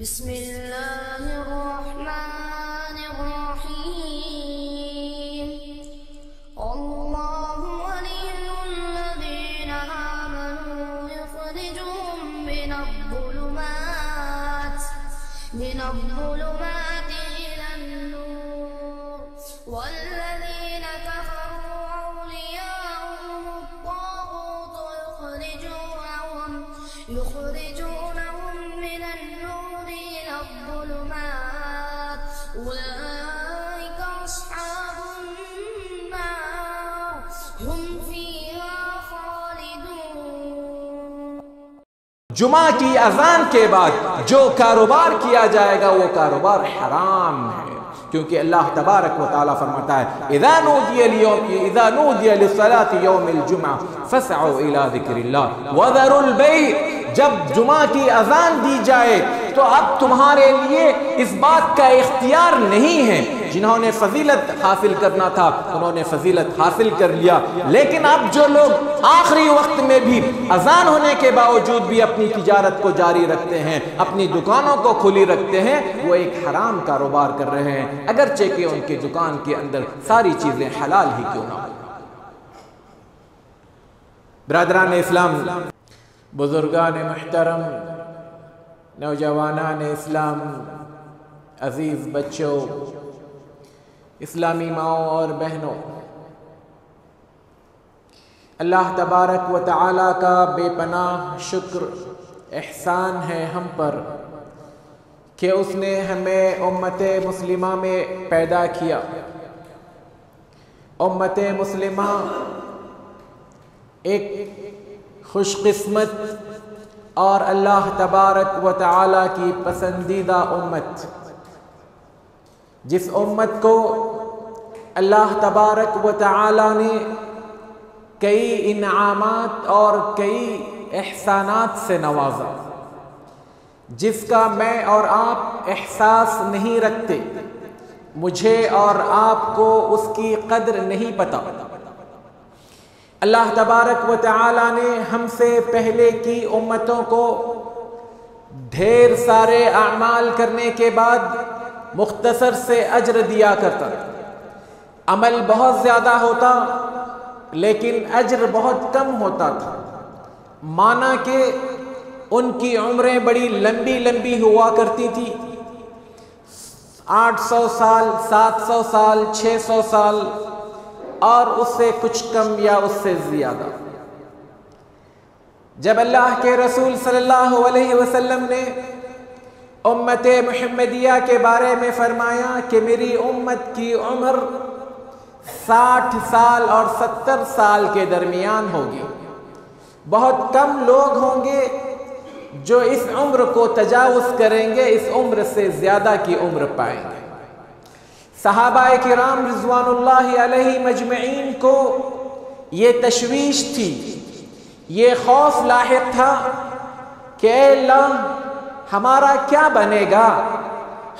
بسم الله الرحمن الرحيم. الله ولي الذين آمنوا يخرجهم من الظلمات. من الظلمات أولئك أصحاب النار هم فيها خالدون. جمعہ کی اذان کے بعد جو کاروبار کیا جائے گا وہ کاروبار حرام ہے کیونکہ اللہ تبارک و تعالیٰ فرماتا ہے اذا نودی اليوم اذا نودی للصلاة یوم الجمعہ فسعوا إلى ذکر اللہ. وذروا البیع جب جمعہ کی اذان دی جائے تو اب تمہارے لیے اس بات کا اختیار نہیں ہے۔ جنہوں نے فضیلت حاصل کرنا تھا، انہوں نے فضیلت حاصل کر لیا۔ لیکن اب جو لوگ آخری وقت میں بھی اذان ہونے کے باوجود بھی اپنی تجارت کو جاری رکھتے ہیں، اپنی دکانوں کو کھلی رکھتے ہیں، وہ ایک حرام کاروبار کر رہے ہیں۔ اگرچہ کہ ان کی دکان کے اندر ساری چیزیں حلال ہی کیوں نہ ہو برادران اسلام، بزرگان محترم نوجوانان اسلام، عزیز بچوں، اسلامی ماؤں اور بہنوں، اللہ تبارک و تعالی کا بے پناہ شکر، احسان ہے ہم پر کہ اس نے ہمیں امت مسلمہ میں پیدا کیا۔ امت مسلمہ ایک خوش قسمت اور اللہ تبارک و تعالی کی پسندیدہ امت۔ جس امت کو اللہ تبارک و تعالی نے کئی انعامات اور کئی احسانات سے نوازا، جس کا میں اور آپ احساس نہیں رکھتے، مجھے اور آپ کو اس کی قدر نہیں پتا۔ اللہ تبارک و تعالی نے ہم سے پہلے کی امتوں کو ڈھیر سارے اعمال کرنے کے بعد مختصر سے اجر دیا کرتا۔ عمل بہت زیادہ ہوتا، لیکن اجر بہت کم ہوتا تھا۔ مانا کہ ان کی عمریں بڑی لمبی لمبی ہوا کرتی تھی۔ آٹھ سو سال، سات سو سال، چھ سو سال اور اس سے کچھ کم یا اس سے زیادہ۔ جب اللہ کے رسول صلی اللہ علیہ وسلم نے امت محمدیہ کے بارے میں فرمایا کہ میری امت کی عمر ساٹھ سال اور ستر سال کے درمیان ہوگی۔ بہت کم لوگ ہوں گے جو اس عمر کو تجاوز کریں گے، اس عمر سے زیادہ کی عمر پائیں گے۔ صحابہ کرام رضوان اللہ علیہ مجمعین کو یہ تشویش تھی، یہ خوف لاحق تھا کہ اے اللہ، ہمارا کیا بنے گا؟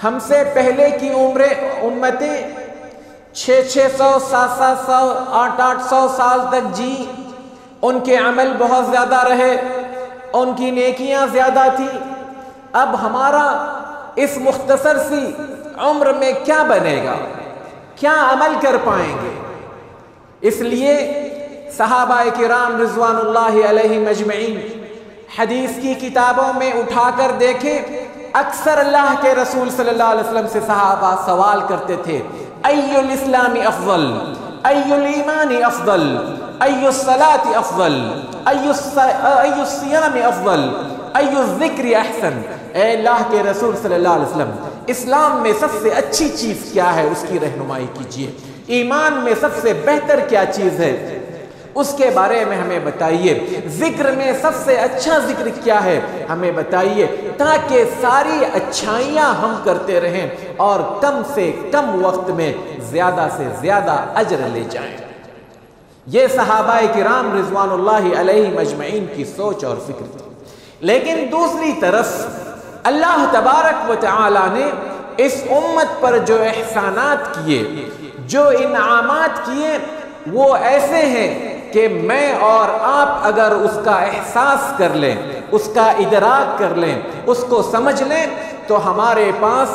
ہم سے پہلے کی عمریں امتیں چھ چھ سو، سات سات سو، آٹھ آٹھ سو سال تک جی۔ ان کے عمل بہت زیادہ رہے، ان کی نیکیاں زیادہ تھی اب ہمارا اس مختصر سی عمر میں کیا بنے گا؟ کیا عمل کر پائیں گے؟ اس لیے صحابہ کرام رضوان اللہ علیہ مجمعین حدیث کی کتابوں میں اٹھا کر دیکھیں، اکثر اللہ کے رسول صلی اللہ علیہ وسلم سے صحابہ سوال کرتے تھے ای الاسلام افضل؟ ای الایمان افضل؟ ای الصلاة افضل؟ ای الصیام افضل؟ ای الذکر احسن؟ اے اللہ کے رسول صلی اللہ علیہ وسلم اسلام میں سب سے اچھی چیز کیا ہے اس کی رہنمائی کیجیے۔ ایمان میں سب سے بہتر کیا چیز ہے؟ اس کے بارے میں ہمیں بتائیے۔ ذکر میں سب سے اچھا ذکر کیا ہے؟ ہمیں بتائیے۔ تاکہ ساری اچھائیاں ہم کرتے رہیں اور کم سے کم وقت میں زیادہ سے زیادہ اجر لے جائیں۔ یہ صحابہ کرام رضوان اللہ علیہ مجمعین کی سوچ اور فکر تھی۔ لیکن دوسری طرف اللہ تبارک و تعالی نے اس امت پر جو احسانات کیے، جو انعامات کیے، وہ ایسے ہیں کہ میں اور آپ اگر اس کا احساس کر لیں، اس کا ادراک کر لیں، اس کو سمجھ لیں، تو ہمارے پاس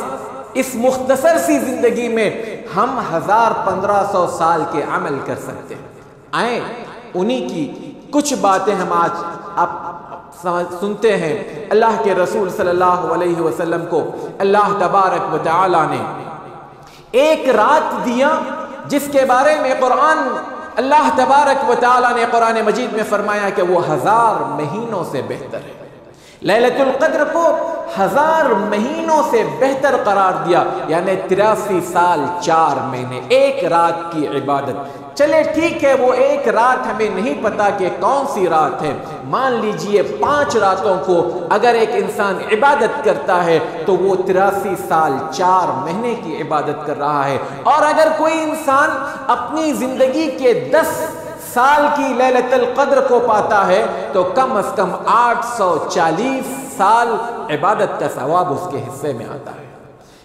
اس مختصر سی زندگی میں ہم ہزار پندرہ سو سال کے عمل کر سکتے ہیں۔ آئیں، انہی کی کچھ باتیں ہم آج اب سنتے ہیں۔ اللہ کے رسول صلی اللہ علیہ وسلم کو اللہ تبارک و تعالی نے ایک رات دیا جس کے بارے میں قرآن اللہ تبارک و تعالی نے قرآن مجید میں فرمایا کہ وہ ہزار مہینوں سے بہتر ہے۔ لیلت القدر کو ہزار مہینوں سے بہتر قرار دیا یعنی تراسی سال چار مہینے، ایک رات کی عبادت۔ چلے ٹھیک ہے، وہ ایک رات ہمیں نہیں پتا کہ کون سی رات ہے۔ مان لیجیے پانچ راتوں کو اگر ایک انسان عبادت کرتا ہے تو وہ تراسی سال چار مہینے کی عبادت کر رہا ہے۔ اور اگر کوئی انسان اپنی زندگی کے دس سال کی لیلت القدر کو پاتا ہے، تو کم از کم آٹھ سو چالیس سال عبادت کا ثواب اس کے حصے میں آتا ہے۔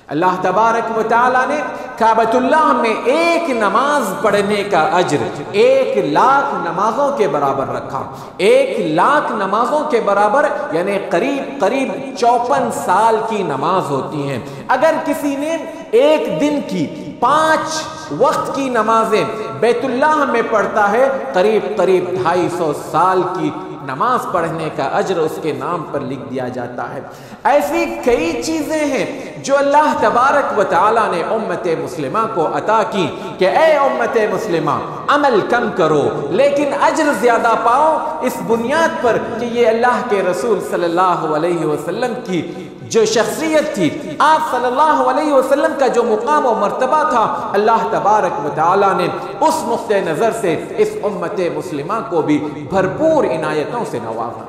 اللہ تبارک و تعالیٰ نے کعبت اللہ میں ایک نماز پڑھنے کا اجر، ایک لاکھ نمازوں کے برابر رکھا۔ ایک لاکھ نمازوں کے برابر یعنی قریب قریب چوپن سال کی نماز ہوتی ہیں۔ اگر کسی نے ایک دن کی پانچ وقت کی نمازیں بیت اللہ میں پڑھتا ہے، قریب قریب ڈھائی سو سال کی نماز پڑھنے کا اجر اس کے نام پر لکھ دیا جاتا ہے۔ ایسی کئی چیزیں ہیں جو اللہ تبارک و تعالی نے امت مسلمہ کو عطا کی کہ اے امت مسلمہ، عمل کم کرو، لیکن اجر زیادہ پاؤ۔ اس بنیاد پر کہ یہ اللہ کے رسول صلی اللہ علیہ وسلم کی جو شخصیت تھی، آپ صلی اللہ علیہ وسلم کا جو مقام و مرتبہ تھا، اللہ تبارک و تعالی نے اس نقطۂ نظر سے اس امت مسلمہ کو بھی بھرپور عنایتوں سے نوازا۔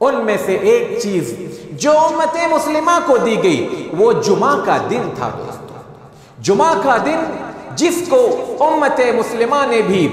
ان میں سے ایک چیز جو امت مسلمہ کو دی گئی، وہ جمعہ کا دن تھا۔ دوستو جمعہ کا دن جس کو امت مسلمہ نے بھی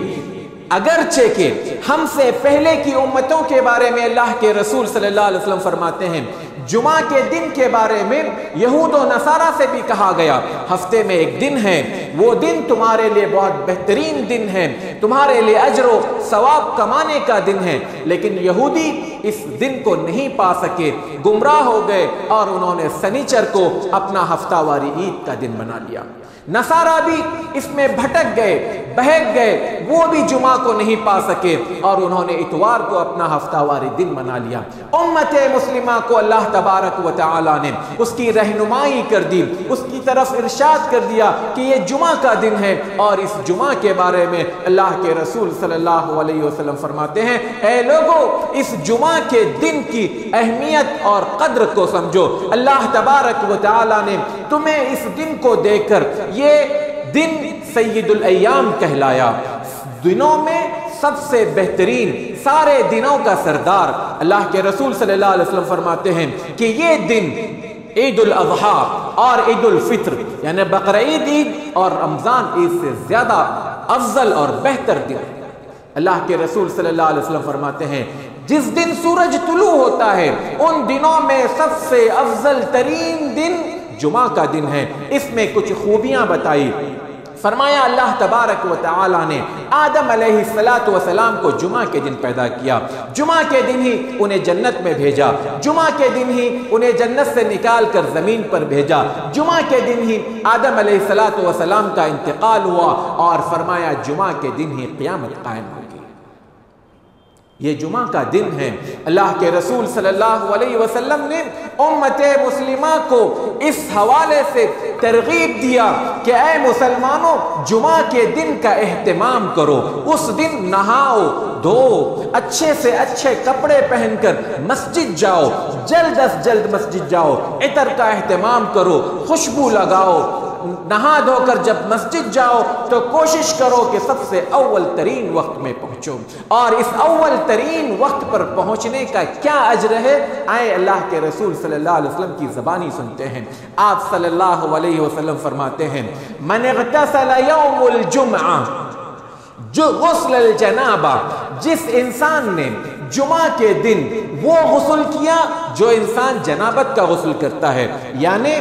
اگرچہ کہ ہم سے پہلے کی امتوں کے بارے میں اللہ کے رسول صلی اللہ علیہ وسلم فرماتے ہیں جمعہ کے دن کے بارے میں یہود و نصارہ سے بھی کہا گیا۔ ہفتے میں ایک دن ہے۔ وہ دن تمہارے لیے بہت بہترین دن ہے۔ تمہارے لیے اجر و ثواب کمانے کا دن ہے۔ لیکن یہودی اس دن کو نہیں پا سکے۔ گمراہ ہو گئے اور انہوں نے سنیچر کو اپنا ہفتہ واری عید کا دن بنا لیا۔ نصارہ بھی اس میں بھٹک گئے، بہک گئے، وہ بھی جمعہ کو نہیں پا سکے اور انہوں نے اتوار کو اپنا ہفتہ واری دن بنا لیا۔ امت مسلمہ کو اللہ تبارک و تعالی نے اس کی رہنمائی کر دی، اس کی طرف ارشاد کر دیا کہ یہ جمعہ کا دن ہے اور اس جمعہ کے بارے میں اللہ کے رسول صلی اللہ علیہ وسلم فرماتے ہیں، اے لوگو، اس جمعہ کے دن کی اہمیت اور قدر کو سمجھو۔ اللہ تبارک و تعالی نے تمہیں اس دن کو دیکھ کر یہ دن سید الایام کہلایا۔ دنوں میں سب سے بہترین سارے دنوں کا سردار اللہ کے رسول صلی اللہ علیہ وسلم فرماتے ہیں کہ یہ دن عید الاضحیٰ اور عید الفطر یعنی بقرعید عید اور رمضان عید سے زیادہ افضل اور بہتر دن۔ اللہ کے رسول صلی اللہ علیہ وسلم فرماتے ہیں، جس دن سورج طلوع ہوتا ہے، ان دنوں میں سب سے افضل ترین دن جمعہ کا دن ہے، اس میں کچھ خوبیاں بتائی۔ فرمایا، اللہ تبارک و تعالی نے آدم علیہ السلام کو جمعہ کے دن پیدا کیا۔ جمعہ کے دن ہی انہیں جنت میں بھیجا۔ جمعہ کے دن ہی انہیں جنت سے نکال کر زمین پر بھیجا۔ جمعہ کے دن ہی آدم علیہ السلام کا انتقال ہوا اور فرمایا، جمعہ کے دن ہی قیامت قائم ہوگی یہ جمعہ کا دن ہے۔ اللہ کے رسول صلی اللہ علیہ وسلم نے امت مسلمہ کو اس حوالے سے ترغیب دیا کہ اے مسلمانوں، جمعہ کے دن کا اہتمام کرو۔ اس دن نہاؤ دو اچھے سے اچھے کپڑے پہن کر مسجد جاؤ۔ جلد از جلد مسجد جاؤ۔ عطر کا اہتمام کرو۔ خوشبو لگاؤ۔ نہا دھو کر جب مسجد جاؤ تو کوشش کرو کہ سب سے اول ترین وقت میں پہنچو۔ اور اس اول ترین وقت پر پہنچنے کا کیا عجر ہے؟ آئے اللہ کے رسول صلی اللہ علیہ وسلم کی زبانی سنتے ہیں۔ آپ صلی اللہ علیہ وسلم فرماتے ہیں، من اغتسل یوم الجمعہ، جو غسل الجنابہ، جس انسان نے جمعہ کے دن وہ غسل کیا، جو انسان جنابت کا غسل کرتا ہے۔ یعنی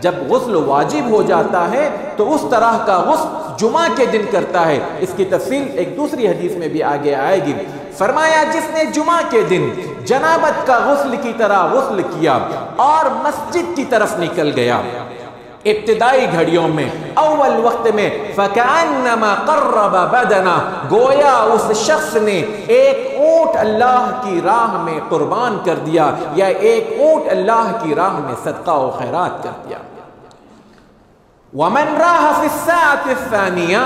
جب غسل واجب ہو جاتا ہے تو اس طرح کا غسل جمعہ کے دن کرتا ہے۔ اس کی تفصیل ایک دوسری حدیث میں بھی آگے آئے گی۔ فرمایا، جس نے جمعہ کے دن جنابت کا غسل کی طرح غسل کیا اور مسجد کی طرف نکل گیا۔ ابتدائی گھڑیوں میں، اول وقت میں، فَكَأَنَّمَا قَرَّبَ بَدَنَا، گویا اس شخص نے ایک اونٹ اللہ کی راہ میں قربان کر دیا، یا ایک اونٹ اللہ کی راہ میں صدقہ و خیرات کر دیا۔ ومن راہ فی الساعت الثانیہ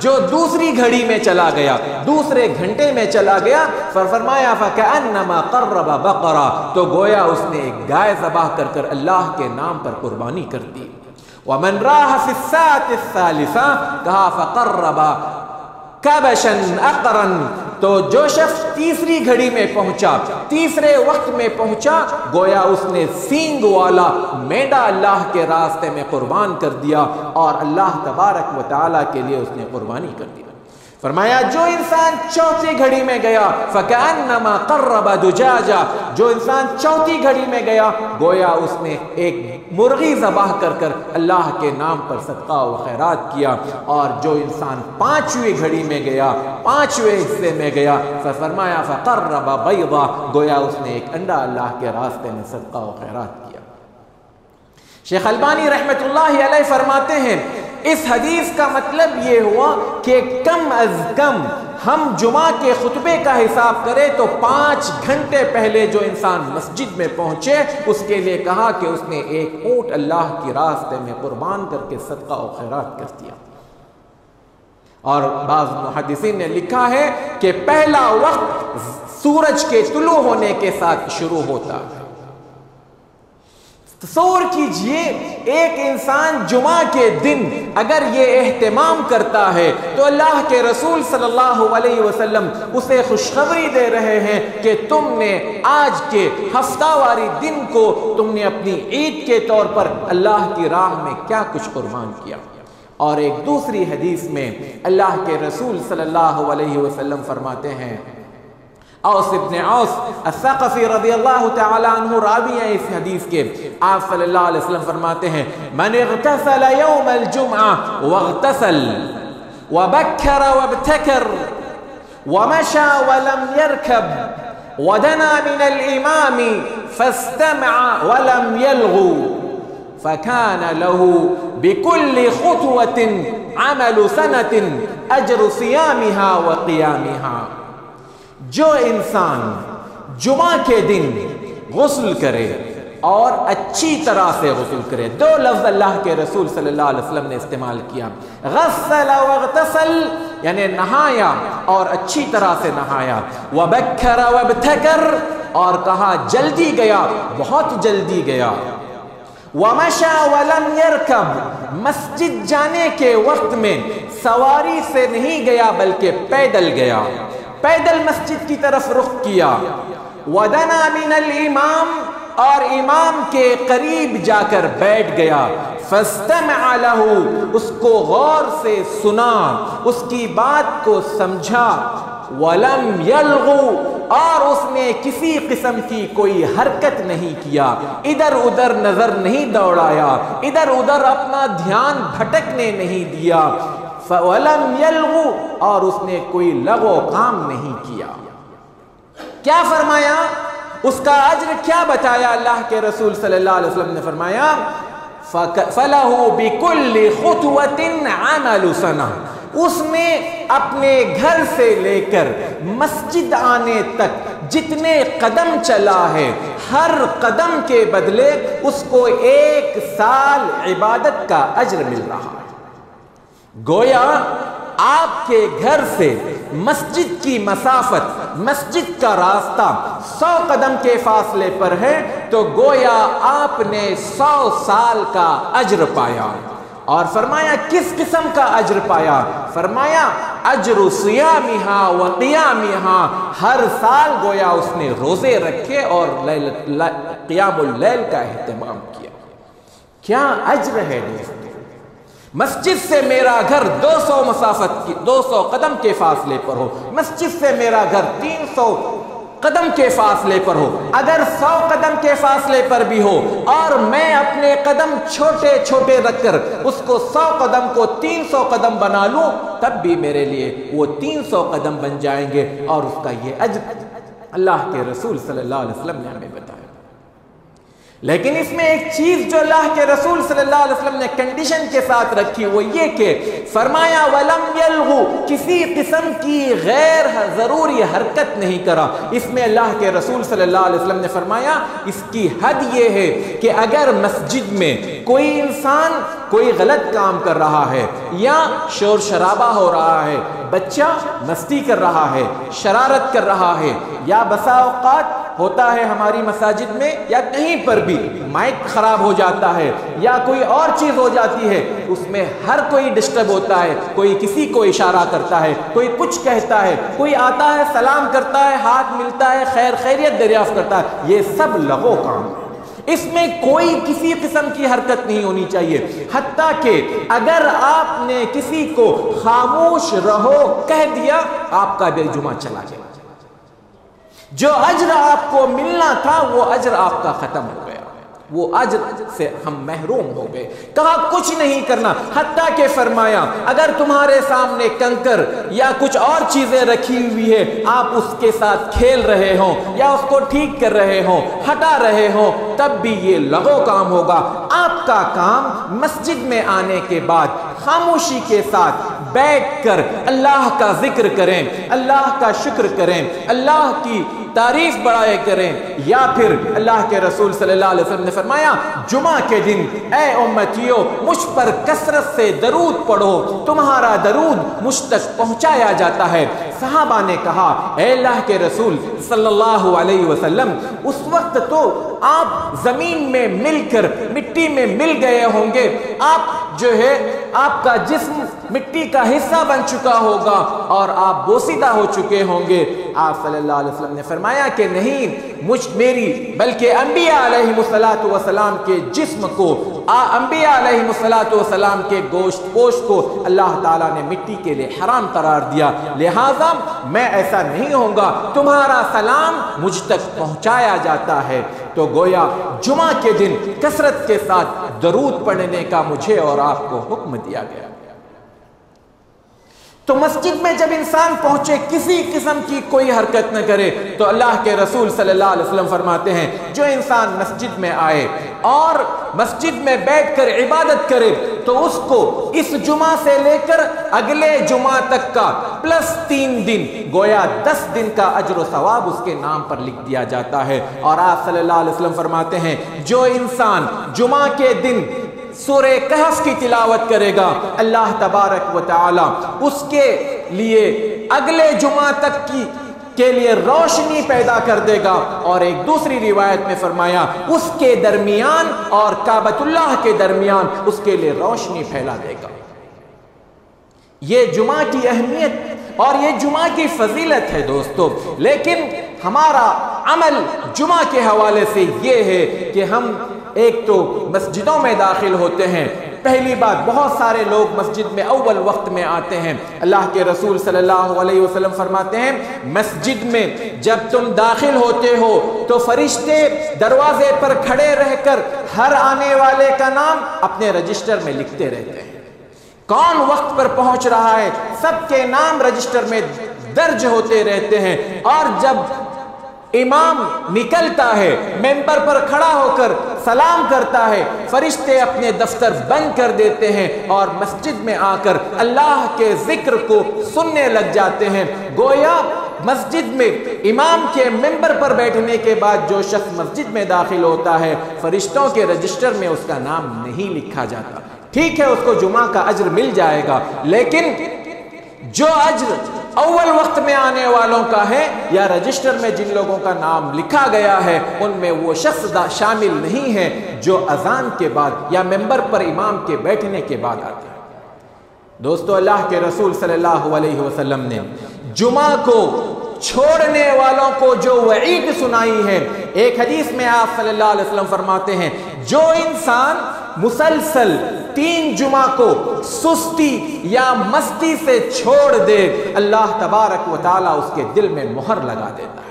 جو دوسری گھڑی میں چلا گیا، دوسرے گھنٹے میں چلا گیا فر فرمایا، فَكَأَنَّمَا قَرَّبَ بَقَرَا تو گویا اس نے ایک گائے ذبح کر کر اللہ کے نام پر قربانی کر دی۔ ومن راہ فی الساعت الثالثہ کہا فقربا کبشن اقرن تو جو شخص تیسری گھڑی میں پہنچا، تیسرے وقت میں پہنچا، گویا اس نے سینگ والا میڈا اللہ کے راستے میں قربان کر دیا اور اللہ تبارک و تعالیٰ کے لیے اس نے قربانی کر دیا۔ فرمایا، جو انسان چوتھی گھڑی میں گیا، فَكَأَنَّمَا قَرَّبَ دُجَاجَا، جو انسان چوتھی گھڑی میں گیا، گویا اس نے ایک مرغی ذبح کر کر اللہ کے نام پر صدقہ و خیرات کیا اور جو انسان پانچویں گھڑی میں گیا، پانچویں حصے میں گیا، فرمایا، فَقَرَّبَ بَيْضًا، گویا اس نے ایک انڈا اللہ کے راستے میں صدقہ و خیرات کیا۔ شیخ البانی رحمت اللہ علیہ فرماتے ہیں اس حدیث کا مطلب یہ ہوا کہ کم از کم ہم جمعہ کے خطبے کا حساب کریں تو پانچ گھنٹے پہلے جو انسان مسجد میں پہنچے، اس کے لیے کہا کہ اس نے ایک اونٹ اللہ کی راستے میں قربان کر کے صدقہ و خیرات کر دیا۔ اور بعض محدثین نے لکھا ہے کہ پہلا وقت سورج کے طلوع ہونے کے ساتھ شروع ہوتا ہے۔ تصور کیجیے، ایک انسان جمعہ کے دن اگر یہ اہتمام کرتا ہے تو اللہ کے رسول صلی اللہ علیہ وسلم اسے خوشخبری دے رہے ہیں کہ تم نے آج کے ہفتہ واری دن کو تم نے اپنی عید کے طور پر اللہ کی راہ میں کیا کچھ قربان کیا۔ اور ایک دوسری حدیث میں اللہ کے رسول صلی اللہ علیہ وسلم فرماتے ہیں اوس ابن اوس الثقفی رضی اللہ تعالی عنہ راوی ہیں اس حدیث کے آپ صلی اللہ علیہ وسلم فرماتے ہیں من اغتسل یوم الجمعہ واغتسل وبکر وابتکر ومشى ولم يركب ودنا من الإمام فاستمع ولم يلغو فكان له بكل خطوة عمل سنة أجر صيامها وقيامها. جو انسان جمعہ کے دن غسل کرے اور اچھی طرح سے غسل کرے، دو لفظ اللہ کے رسول صلی اللہ علیہ وسلم نے استعمال کیا۔ غسل واغتسل یعنی نہایا اور اچھی طرح سے نہایا۔ وبکر وابتکر اور کہا، جلدی گیا، بہت جلدی گیا۔ ومشا ولم يركب مسجد جانے کے وقت میں سواری سے نہیں گیا بلکہ پیدل گیا۔ پیدل مسجد کی طرف رخ کیا۔ ودنا من الامام، اور امام کے قریب جا کر بیٹھ گیا۔ فاستمع له، اس کو غور سے سنا، اس کی بات کو سمجھا۔ ولم یلغو، اور اس نے کسی قسم کی کوئی حرکت نہیں کیا۔ ادھر ادھر نظر نہیں دوڑایا۔ ادھر ادھر اپنا دھیان بھٹکنے نہیں دیا۔ فَوَلَمْ يَلْغُ اور اس نے کوئی لغو کام نہیں کیا۔ کیا فرمایا؟ اس کا عجر کیا بتایا اللہ کے رسول صلی اللہ علیہ وسلم نے فرمایا؟ فَلَهُ بِكُلِّ خُطْوَةٍ عَمَلُ سَنَةٍ۔ اس نے اپنے گھر سے لے کر مسجد آنے تک جتنے قدم چلا ہے، ہر قدم کے بدلے اس کو ایک سال عبادت کا عجر مل رہا۔ ہے گویا آپ کے گھر سے مسجد کی مسافت، مسجد کا راستہ سو قدم کے فاصلے پر ہے، تو گویا آپ نے سو سال کا اجر پایا۔ اور فرمایا، کس قسم کا اجر پایا؟ فرمایا، اجر سیامہا و قیامہا ہر سال گویا اس نے روزے رکھے اور قیام اللیل کا اہتمام کیا۔ کیا اجر ہے دوستو؟ مسجد سے میرا گھر دو سو مسافت کی دو سو قدم کے فاصلے پر ہو۔ مسجد سے میرا گھر تین سو قدم کے فاصلے پر ہو۔ اگر سو قدم کے فاصلے پر بھی ہو اور میں اپنے قدم چھوٹے چھوٹے رکھ کر اس کو سو قدم کو تین سو قدم بنا لوں، تب بھی میرے لیے وہ تین سو قدم بن جائیں گے اور اس کا یہ اجر اللہ کے رسول صلی اللہ علیہ وسلم نے ہمیں لیکن اس میں ایک چیز جو اللہ کے رسول صلی اللہ علیہ وسلم نے کنڈیشن کے ساتھ رکھی وہ یہ کہ فرمایا ولم یلغو کسی قسم کی غیر ضروری حرکت نہیں کرا۔ اس میں اللہ کے رسول صلی اللہ علیہ وسلم نے فرمایا، اس کی حد یہ ہے کہ اگر مسجد میں کوئی انسان کوئی غلط کام کر رہا ہے یا شور شرابہ ہو رہا ہے، بچہ مستی کر رہا ہے، شرارت کر رہا ہے یا بسا اوقات ہوتا ہے ہماری مساجد میں یا کہیں پر بھی مائک خراب ہو جاتا ہے یا کوئی اور چیز ہو جاتی ہے، اس میں ہر کوئی ڈسٹرب ہوتا ہے، کوئی کسی کو اشارہ کرتا ہے، کوئی کچھ کہتا ہے، کوئی آتا ہے، سلام کرتا ہے، ہاتھ ملتا ہے، خیر، خیریت دریافت کرتا ہے۔ یہ سب لغو کام اس میں کوئی کسی قسم کی حرکت نہیں ہونی چاہیے۔ حتیٰ کہ اگر آپ نے کسی کو خاموش رہو، کہہ دیا، آپ کا بے جمعہ چلا گیا۔ جو اجر آپ کو ملنا تھا، وہ اجر آپ کا ختم ہو گیا۔ وہ اجر سے ہم محروم ہو گئے۔ کہا، کچھ نہیں کرنا۔ حتیٰ کہ فرمایا، اگر تمہارے سامنے کنکر یا کچھ اور چیزیں رکھی ہوئی ہے آپ اس کے ساتھ کھیل رہے ہوں یا اس کو ٹھیک کر رہے ہوں، ہٹا رہے ہوں، تب بھی یہ لغو کام ہوگا۔ آپ کا کام مسجد میں آنے کے بعد خاموشی کے ساتھ بیٹھ کر اللہ کا ذکر کریں، اللہ کا شکر کریں، اللہ کی تعریف بڑھائے کریں، یا پھر اللہ کے رسول صلی اللہ علیہ وسلم نے فرمایا، جمعہ کے دن اے امتیو، مجھ پر کثرت سے درود پڑھو، تمہارا درود مجھ تک پہنچایا جاتا ہے۔ صحابہ نے کہا، اے اللہ کے رسول صلی اللہ علیہ وسلم، اس وقت تو آپ زمین میں مل کر، مٹی میں مل گئے ہوں گے، آپ جو ہے آپ کا جسم مٹی کا حصہ بن چکا ہوگا اور آپ بوسیدہ ہو چکے ہوں گے۔ آپ صلی اللہ علیہ وسلم نے فرمایا کہ نہیں، مجھ، میری، بلکہ انبیاء علیہ السلام کے جسم کو انبیاء علیہ السلام کے گوشت پوش کو اللہ تعالیٰ نے مٹی کے لیے حرام قرار دیا۔ لہٰذا میں ایسا نہیں ہوں گا۔ تمہارا سلام مجھ تک پہنچایا جاتا ہے۔ تو گویا جمعہ کے دن کثرت کے ساتھ درود پڑھنے کا مجھے اور آپ کو حکم دیا گیا۔ تو مسجد میں جب انسان پہنچے، کسی قسم کی کوئی حرکت نہ کرے، تو اللہ کے رسول صلی اللہ علیہ وسلم فرماتے ہیں، جو انسان مسجد میں آئے اور مسجد میں بیٹھ کر عبادت کرے، تو اس کو اس جمعہ سے لے کر اگلے جمعہ تک کا پلس تین دن، گویا دس دن کا اجر و ثواب اس کے نام پر لکھ دیا جاتا ہے۔ اور آپ صلی اللہ علیہ وسلم فرماتے ہیں، جو انسان جمعہ کے دن سورہ کہف کی تلاوت کرے گا۔ اللہ تبارک و تعالی اس کے لیے اگلے جمعہ تک کی کے لیے روشنی پیدا کر دے گا۔ اور ایک دوسری روایت میں فرمایا، اس کے درمیان اور کعبۃ اللہ کے درمیان اس کے لیے روشنی پھیلا دے گا۔ یہ جمعہ کی اہمیت اور یہ جمعہ کی فضیلت ہے دوستو۔ لیکن ہمارا عمل جمعہ کے حوالے سے یہ ہے کہ ہم ایک تو مسجدوں میں داخل ہوتے ہیں۔ پہلی بات، بہت سارے لوگ مسجد میں اول وقت میں آتے ہیں۔ اللہ کے رسول صلی اللہ علیہ وسلم فرماتے ہیں، مسجد میں جب تم داخل ہوتے ہو تو فرشتے دروازے پر کھڑے رہ کر ہر آنے والے کا نام اپنے رجسٹر میں لکھتے رہتے ہیں۔ کون وقت پر پہنچ رہا ہے؟ سب کے نام رجسٹر میں درج ہوتے رہتے ہیں۔ اور جب امام نکلتا ہے ممبر پر کھڑا ہو کر سلام کرتا ہے، فرشتے اپنے دفتر بند کر دیتے ہیں اور مسجد میں آ کر اللہ کے ذکر کو سننے لگ جاتے ہیں۔ گویا مسجد میں امام کے ممبر پر بیٹھنے کے بعد جو شخص مسجد میں داخل ہوتا ہے، فرشتوں کے رجسٹر میں اس کا نام نہیں لکھا جاتا۔ ٹھیک ہے، اس کو جمعہ کا اجر مل جائے گا، لیکن جو اجر اول وقت میں آنے والوں کا ہے یا رجسٹر میں جن لوگوں کا نام لکھا گیا ہے، ان میں وہ شخص شامل نہیں ہے جو اذان کے بعد یا ممبر پر امام کے بیٹھنے کے بعد آتے ہیں۔ دوستو، اللہ کے رسول صلی اللہ علیہ وسلم نے جمعہ کو چھوڑنے والوں کو جو وعید سنائی ہے۔ ایک حدیث میں آپ صلی اللہ علیہ وسلم فرماتے ہیں، جو انسان مسلسل تین جمعہ کو سستی یا مستی سے چھوڑ دے، اللہ تبارک و تعالی اس کے دل میں مہر لگا دیتا ہے۔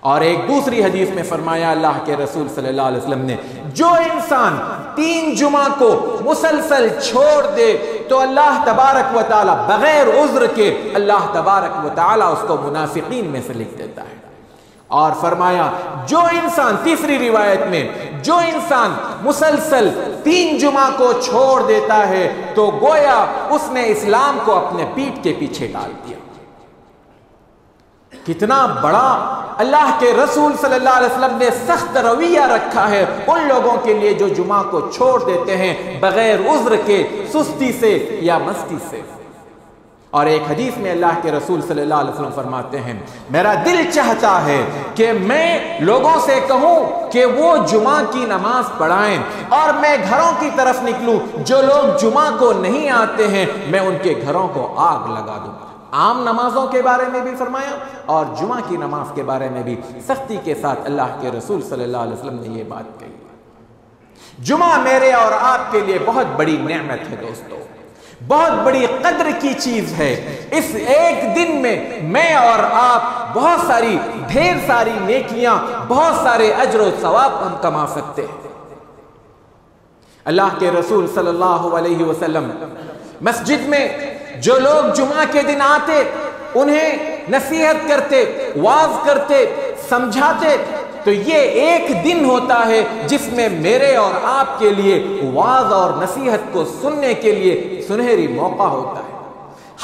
اور ایک دوسری حدیث میں فرمایا، اللہ کے رسول صلی اللہ علیہ وسلم نے، جو انسان تین جمعہ کو مسلسل چھوڑ دے، تو اللہ تبارک و تعالی بغیر عذر کے اللہ تبارک و تعالی اس کو منافقین میں سے لکھ دیتا ہے۔ اور فرمایا، جو انسان، تیسری روایت میں، جو انسان مسلسل تین جمعہ کو چھوڑ دیتا ہے، تو گویا اس نے اسلام کو اپنے پیٹ کے پیچھے ڈال دیا۔ کتنا بڑا اللہ کے رسول صلی اللہ علیہ وسلم نے سخت رویہ رکھا ہے ان لوگوں کے لیے جو جمعہ کو چھوڑ دیتے ہیں بغیر عذر کے، سستی سے یا مستی سے۔ اور ایک حدیث میں اللہ کے رسول صلی اللہ علیہ وسلم فرماتے ہیں، میرا دل چاہتا ہے کہ میں لوگوں سے کہوں کہ وہ جمعہ کی نماز پڑھائیں اور میں گھروں کی طرف نکلوں۔ جو لوگ جمعہ کو نہیں آتے ہیں، میں ان کے گھروں کو آگ لگا دوں۔ عام نمازوں کے بارے میں بھی فرمایا اور جمعہ کی نماز کے بارے میں بھی سختی کے ساتھ اللہ کے رسول صلی اللہ علیہ وسلم نے یہ بات کہی۔ جمعہ میرے اور آپ کے لیے بہت بڑی نعمت ہے دوستو۔ بہت بڑی قدر کی چیز ہے۔ اس ایک دن میں میں اور آپ بہت ساری، ڈھیر ساری نیکیاں، بہت سارے اجر و ثواب ہم کما سکتے ہیں۔ اللہ کے رسول صلی اللہ علیہ وسلم مسجد میں جو لوگ جمعہ کے دن آتے، انہیں نصیحت کرتے واز کرتے، سمجھاتے، تو یہ ایک دن ہوتا ہے جس میں میرے اور آپ کے لیے واز اور نصیحت کو سننے کے لیے سنہری موقع ہوتا ہے۔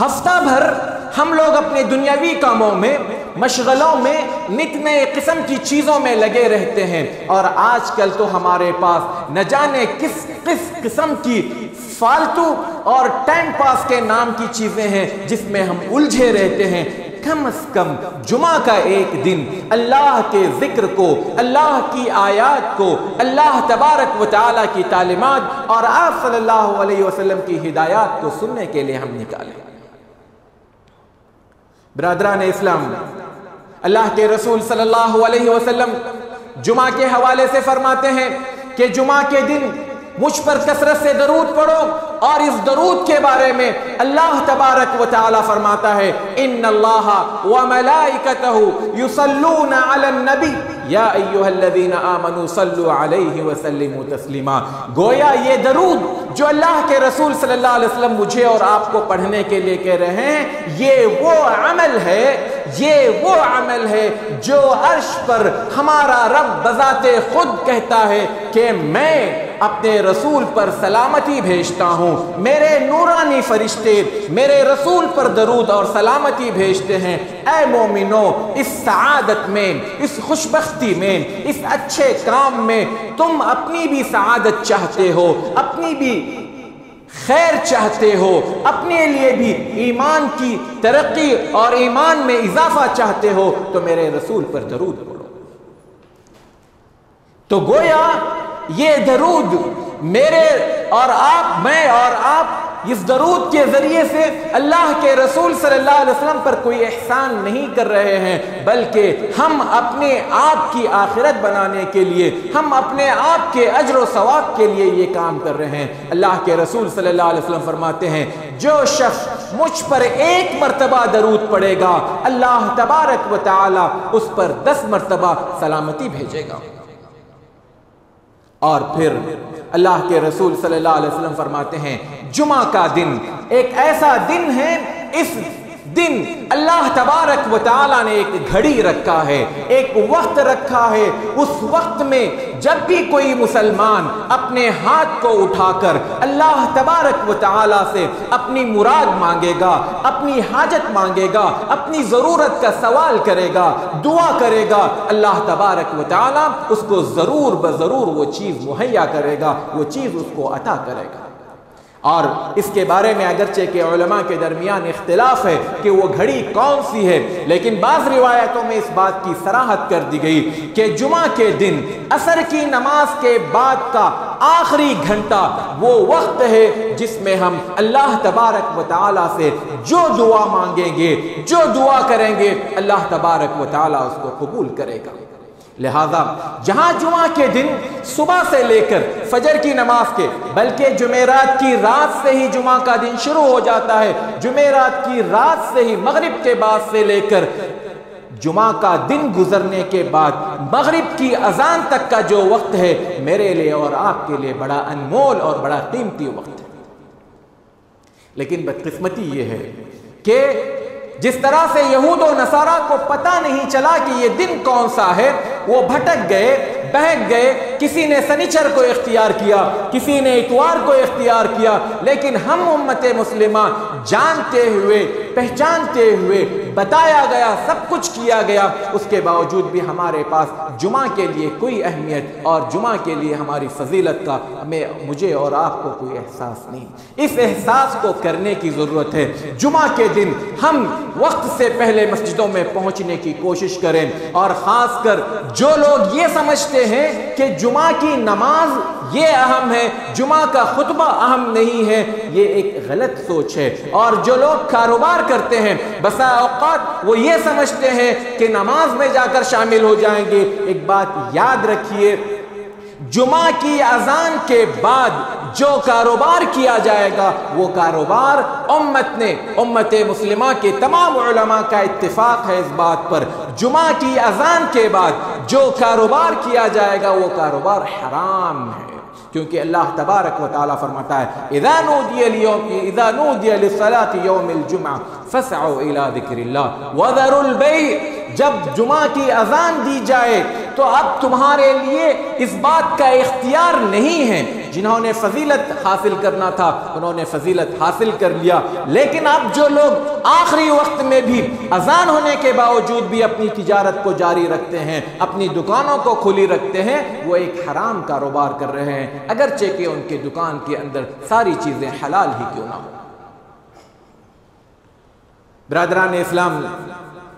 ہفتہ بھر ہم لوگ اپنے دنیاوی کاموں میں، مشغلوں میں، نت نئے قسم کی چیزوں میں لگے رہتے ہیں۔ اور آج کل تو ہمارے پاس نہ جانے کس کس قسم کی فالتو اور ٹائم پاس کے نام کی چیزیں ہیں جس میں ہم الجھے رہتے ہیں۔ کم از کم جمعہ کا ایک دن اللہ کے ذکر کو، اللہ کی آیات کو، اللہ تبارک و تعالی کی تعلیمات اور آپ صلی اللہ علیہ وسلم کی ہدایات کو سننے کے لیے ہم نکالیں۔ برادران اسلام، اللہ کے رسول صلی اللہ علیہ وسلم جمعہ کے حوالے سے فرماتے ہیں کہ جمعہ کے دن مجھ پر کثرت سے درود پڑھو اور اس درود کے بارے میں اللہ تبارک و تعالی فرماتا ہے، ان اللہ و یصلون علی النبی. یا ایوہ الذین آمنوا صلو علیہ وسلم تسلیما۔ گویا یہ درود جو اللہ کے رسول صلی اللہ علیہ وسلم مجھے اور آپ کو پڑھنے کے لیے کہہ رہے ہیں، یہ وہ عمل ہے یہ وہ عمل ہے جو عرش پر ہمارا رب بذات خود کہتا ہے کہ میں اپنے رسول پر سلامتی بھیجتا ہوں۔ میرے نورانی فرشتے میرے رسول پر درود اور سلامتی بھیجتے ہیں۔ اے مومنو، اس سعادت میں، اس خوشبختی میں، اس اچھے کام میں تم اپنی بھی سعادت چاہتے ہو، اپنی بھی خیر چاہتے ہو، اپنے لیے بھی ایمان کی ترقی اور ایمان میں اضافہ چاہتے ہو، تو میرے رسول پر درود پڑھو۔ تو گویا یہ درود میرے اور آپ، میں اور آپ اس درود کے ذریعے سے اللہ کے رسول صلی اللہ علیہ وسلم پر کوئی احسان نہیں کر رہے ہیں، بلکہ ہم اپنے آپ کی آخرت بنانے کے لیے، ہم اپنے آپ کے اجر و ثواب کے لیے یہ کام کر رہے ہیں۔ اللہ کے رسول صلی اللہ علیہ وسلم فرماتے ہیں، جو شخص مجھ پر ایک مرتبہ درود پڑے گا، اللہ تبارک و تعالی اس پر دس مرتبہ سلامتی بھیجے گا۔ اور پھر اللہ کے رسول صلی اللہ علیہ وسلم فرماتے ہیں، جمعہ کا دن ایک ایسا دن ہے، اس دن اللہ تبارک و تعالی نے ایک گھڑی رکھا ہے، ایک وقت رکھا ہے۔ اس وقت میں جب بھی کوئی مسلمان اپنے ہاتھ کو اٹھا کر اللہ تبارک و تعالی سے اپنی مراد مانگے گا، اپنی حاجت مانگے گا، اپنی ضرورت کا سوال کرے گا، دعا کرے گا، اللہ تبارک و تعالی اس کو ضرور بضرور وہ چیز مہیا کرے گا، وہ چیز اس کو عطا کرے گا۔ اور اس کے بارے میں اگرچہ کہ علماء کے درمیان اختلاف ہے کہ وہ گھڑی کون سی ہے، لیکن بعض روایتوں میں اس بات کی سراحت کر دی گئی کہ جمعہ کے دن اثر کی نماز کے بعد کا آخری گھنٹہ وہ وقت ہے جس میں ہم اللہ تبارک و تعالی سے جو دعا مانگیں گے، جو دعا کریں گے، اللہ تبارک و تعالی اس کو قبول کرے گا۔ لہذا جہاں جمعہ کے دن صبح سے لے کر فجر کی نماز کے، بلکہ جمعرات کی رات سے ہی جمعہ کا دن شروع ہو جاتا ہے جمعرات کی رات سے ہی مغرب کے بعد سے لے کر جمعہ کا دن گزرنے کے بعد مغرب کی اذان تک کا جو وقت ہے، میرے لیے اور آپ کے لیے بڑا انمول اور بڑا قیمتی وقت ہے۔ لیکن بدقسمتی یہ ہے کہ جس طرح سے یہود و نصارہ کو پتہ نہیں چلا کہ یہ دن کون سا ہے وہ بھٹک گئے، بہک گئے، کسی نے سنیچر کو اختیار کیا، کسی نے اتوار کو اختیار کیا، لیکن ہم امت مسلمہ جانتے ہوئے پہچانتے ہوئے بتایا گیا، سب کچھ کیا گیا۔ اس کے باوجود بھی ہمارے پاس جمعہ کے لیے کوئی اہمیت اور جمعہ کے لیے ہماری فضیلت کا ہمیں مجھے اور آپ کو کوئی احساس نہیں۔ اس احساس کو کرنے کی ضرورت ہے۔ جمعہ کے دن ہم وقت سے پہلے مسجدوں میں پہنچنے کی کوشش کریں اور خاص کر جو لوگ یہ سمجھتے ہیں کہ جمعہ کی نماز یہ اہم ہے، جمعہ کا خطبہ اہم نہیں ہے، یہ ایک غلط سوچ ہے۔ اور جو لوگ کاروبار کرتے ہیں، بسا اوقات وہ یہ سمجھتے ہیں کہ نماز میں جا کر شامل ہو جائیں گے۔ ایک بات یاد رکھیے، جمعہ کی اذان کے بعد جو کاروبار کیا جائے گا، وہ کاروبار امت نے، امت مسلمہ کے تمام علماء کا اتفاق ہے اس بات پر۔ جمعہ کی اذان کے بعد جو کاروبار کیا جائے گا، وہ کاروبار حرام ہے۔ کیونکہ اللہ تبارک و تعالیٰ فرماتا ہے، اذا نودی لیوم اذا نودی للصلاة یوم الجمعہ فسعوا الى ذکر اللہ۔ وذروا البیع۔ جب جمعہ کی اذان دی جائے تو اب تمہارے لیے اس بات کا اختیار نہیں ہے۔ جنہوں نے فضیلت حاصل کرنا تھا، انہوں نے فضیلت حاصل کر لیا۔ لیکن اب جو لوگ آخری وقت میں بھی اذان ہونے کے باوجود بھی اپنی تجارت کو جاری رکھتے ہیں، اپنی دکانوں کو کھلی رکھتے ہیں، وہ ایک حرام کاروبار کر رہے ہیں۔ اگرچہ کہ ان کے دکان کے اندر ساری چیزیں حلال ہی کیوں نہ ہو برادران اسلام،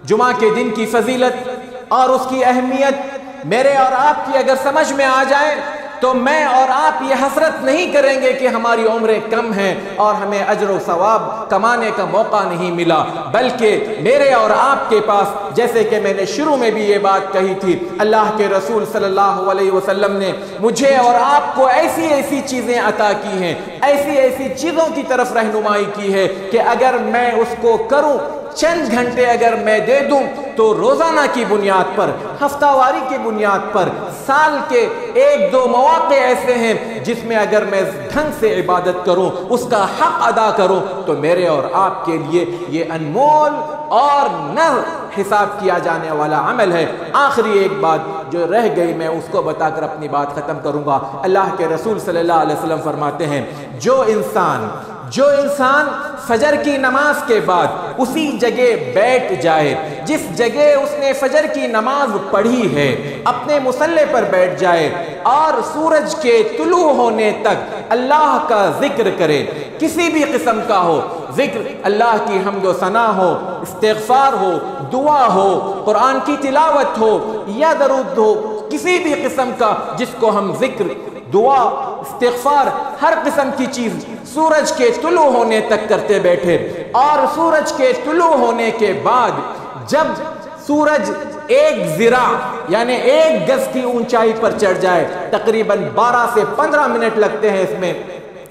جمعہ کے دن کی فضیلت اور اس کی اہمیت میرے اور آپ کی اگر سمجھ میں آ جائے تو میں اور آپ یہ حسرت نہیں کریں گے کہ ہماری عمریں کم ہیں اور ہمیں اجر و ثواب کمانے کا موقع نہیں ملا، بلکہ میرے اور آپ کے پاس، جیسے کہ میں نے شروع میں بھی یہ بات کہی تھی، اللہ کے رسول صلی اللہ علیہ وسلم نے مجھے اور آپ کو ایسی ایسی چیزیں عطا کی ہیں، ایسی ایسی چیزوں کی طرف رہنمائی کی ہے کہ اگر میں اس کو کروں چند گھنٹے اگر میں دے دوں تو روزانہ کی بنیاد پر ہفتہ واری کی بنیاد پر، سال کے ایک دو مواقع ایسے ہیں جس میں اگر میں ڈھنگ سے عبادت کروں، اس کا حق ادا کروں، تو میرے اور آپ کے لیے یہ انمول اور نہ حساب کیا جانے والا عمل ہے۔ آخری ایک بات جو رہ گئی، میں اس کو بتا کر اپنی بات ختم کروں گا۔ اللہ کے رسول صلی اللہ علیہ وسلم فرماتے ہیں، جو انسان جو انسان فجر کی نماز کے بعد اسی جگہ بیٹھ جائے، جس جگہ اس نے فجر کی نماز پڑھی ہے، اپنے مسلح پر بیٹھ جائے اور سورج کے طلوع ہونے تک اللہ کا ذکر کرے۔ کسی بھی قسم کا ہو، ذکر اللہ کی حمد و ثنا ہو، استغفار ہو، دعا ہو، قرآن کی تلاوت ہو یا درود ہو، کسی بھی قسم کا جس کو ہم ذکر، دعا استغفار ہر قسم کی چیز سورج کے طلوع ہونے تک کرتے بیٹھے اور سورج کے طلوع ہونے کے بعد جب سورج ایک زرا یعنی ایک گز کی اونچائی پر چڑھ جائے تقریباً بارہ سے پندرہ منٹ لگتے ہیں اس میں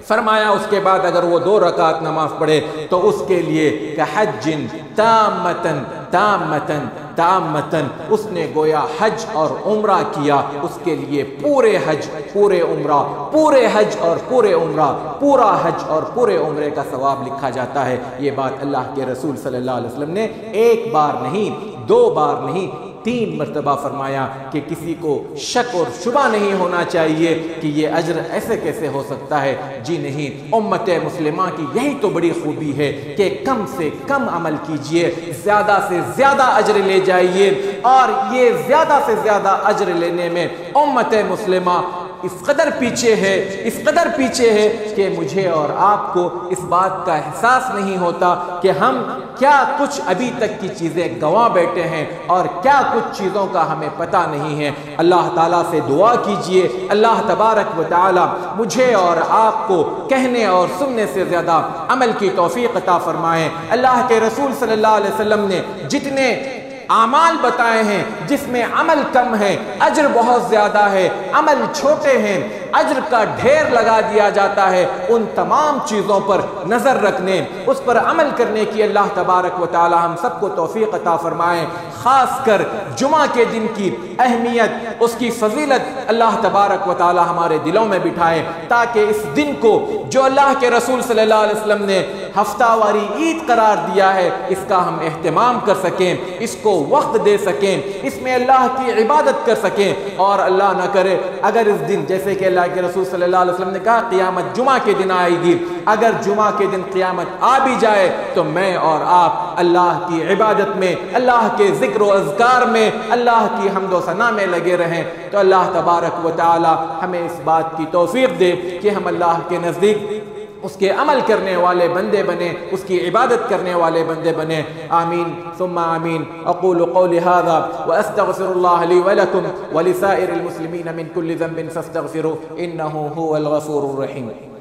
فرمایا اس کے بعد اگر وہ دو رکعت نماز پڑھے تو اس کے لیے کہ حجن تامتن تامتن تامتن۔ اس نے گویا حج اور عمرہ کیا، اس کے لیے پورے حج، پورے عمرہ، پورے حج اور پورے عمرہ، پورا حج اور پورے عمرے کا ثواب لکھا جاتا ہے۔ یہ بات اللہ کے رسول صلی اللہ علیہ وسلم نے ایک بار نہیں، دو بار نہیں تین مرتبہ فرمایا کہ کسی کو شک اور شبہ نہیں ہونا چاہیے کہ یہ اجر ایسے کیسے ہو سکتا ہے۔ جی نہیں، امت مسلمہ کی یہی تو بڑی خوبی ہے کہ کم سے کم عمل کیجیے، زیادہ سے زیادہ اجر لے جائیے۔ اور یہ زیادہ سے زیادہ اجر لینے میں امت مسلمہ اس قدر پیچھے ہے، اس قدر پیچھے ہے کہ مجھے اور آپ کو اس بات کا احساس نہیں ہوتا کہ ہم کیا کچھ ابھی تک کی چیزیں گواہ بیٹھے ہیں اور کیا کچھ چیزوں کا ہمیں پتہ نہیں ہے۔ اللہ تعالیٰ سے دعا کیجیے۔ اللہ تبارک و تعالیٰ مجھے اور آپ کو کہنے اور سننے سے زیادہ عمل کی توفیق عطا فرمائیں اللہ کے رسول صلی اللہ علیہ وسلم نے جتنے اعمال بتائے ہیں، جس میں عمل کم ہے، اجر بہت زیادہ ہے، عمل چھوٹے ہیں، اجر کا ڈھیر لگا دیا جاتا ہے، ان تمام چیزوں پر نظر رکھنے، اس پر عمل کرنے کی اللہ تبارک و تعالی ہم سب کو توفیق عطا فرمائیں خاص کر جمعہ کے دن کی اہمیت، اس کی فضیلت اللہ تبارک و تعالی ہمارے دلوں میں بٹھائے تاکہ اس دن کو جو اللہ کے رسول صلی اللہ علیہ وسلم نے ہفتہ واری عید قرار دیا ہے، اس کا ہم اہتمام کر سکیں، اس کو وقت دے سکیں، اس میں اللہ کی عبادت کر سکیں۔ اور اللہ نہ کرے، اگر اس دن جیسے کہ اللہ کے رسول صلی اللہ علیہ وسلم نے کہا، قیامت جمعہ کے دن آئے گی۔ اگر جمعہ کے دن قیامت آ بھی جائے تو میں اور آپ اللہ کی عبادت میں، اللہ کے ذکر و اذکار میں، اللہ کی حمد و ثنا میں لگے رہیں۔ تو اللہ تبارک و تعالی ہمیں اس بات کی توفیق دے کہ ہم اللہ کے نزدیک اس کے عمل کرنے والے بندے بنے اس کی عبادت کرنے والے بندے بنے آمین۔ ثم آمین۔ اقول قول هذا واستغفر الله لي ولكم ولسائر المسلمين من كل ذنب فاستغفروه انه هو الغفور الرحيم